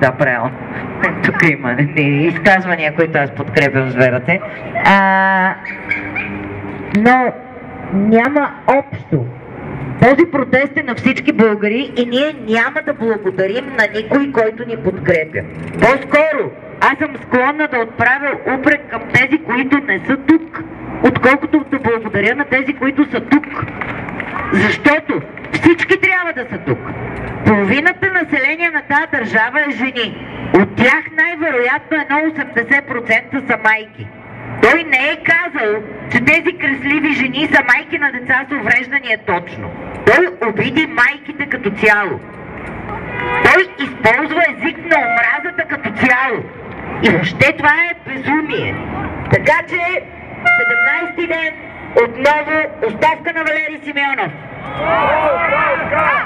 да, правилно. Тук има изказвания, които аз подкрепям зверате. А, но няма общо. Този протест е на всички българи и ние няма да благодарим на никой, който ни подкрепя. По-скоро, аз съм склонна да отправя упрек към тези, които не са тук, отколкото да благодаря на тези, които са тук. Защото всички трябва да са тук. Половината население на тази държава е жени. От тях най-вероятно едно 80% са майки. Той не е казал, че тези кресливи жени са майки на деца с увреждания точно. Той обиди майките като цяло. Той използва език на омразата като цяло. И въобще това е безумие. Така че 17-ти ден отново оставка на Валери Симеонов. Правка! Правка!